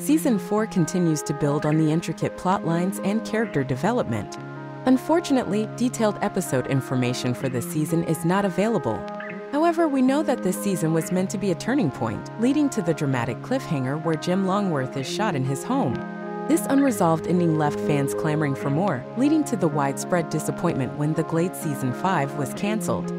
Season 4 continues to build on the intricate plot lines and character development. Unfortunately, detailed episode information for this season is not available. However, we know that this season was meant to be a turning point, leading to the dramatic cliffhanger where Jim Longworth is shot in his home. This unresolved ending left fans clamoring for more, leading to the widespread disappointment when The Glades Season 5 was cancelled.